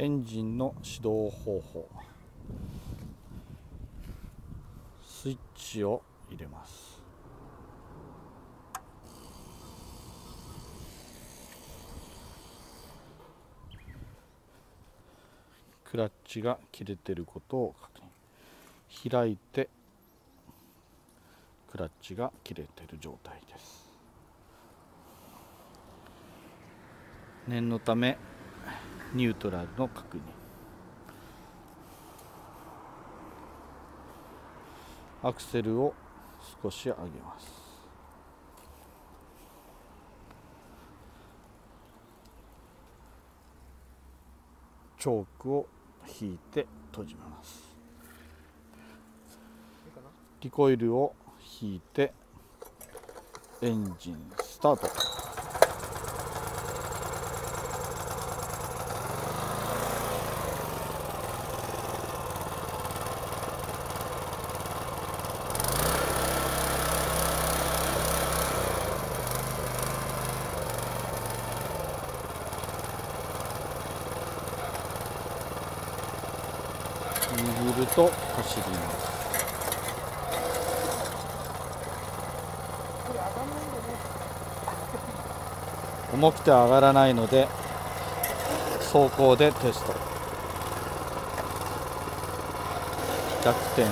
エンジンの始動方法。スイッチを入れます。クラッチが切れてることを確認。開いてクラッチが切れてる状態です。念のためニュートラルの確認。アクセルを少し上げます。チョークを引いて閉じます。リコイルを引いてエンジンスタート。握ると走ります。重くて上がらないので走行でテスト。100点